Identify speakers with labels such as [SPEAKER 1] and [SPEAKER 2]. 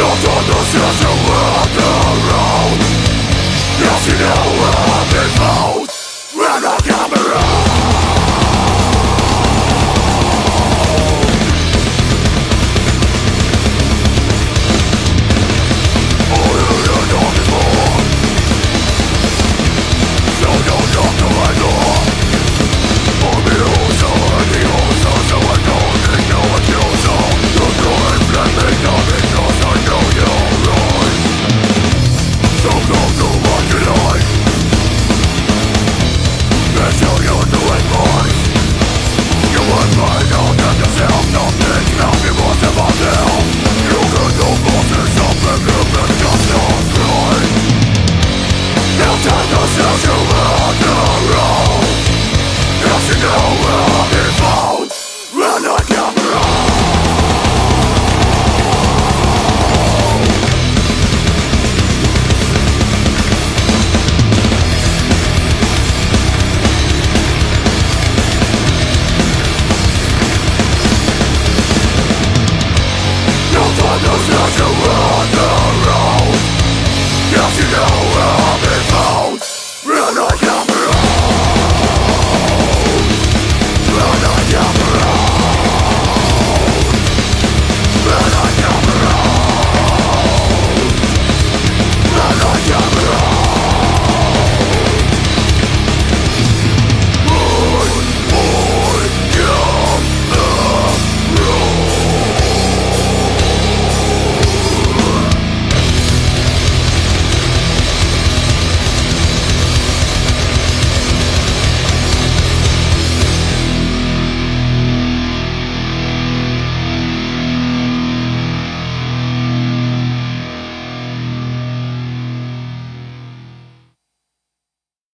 [SPEAKER 1] Not on the session with the road Yes, you know it